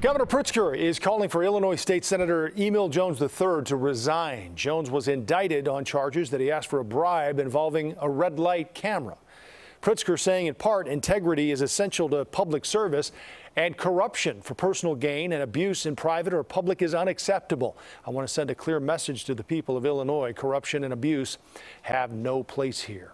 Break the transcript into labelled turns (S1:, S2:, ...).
S1: Governor Pritzker is calling for Illinois State Senator Emil Jones III to resign. Jones was indicted on charges that he asked for a bribe involving a red light camera. Pritzker saying in part integrity is essential to public service and corruption for personal gain and abuse in private or public is unacceptable. I want to send a clear message to the people of Illinois. Corruption and abuse have no place here.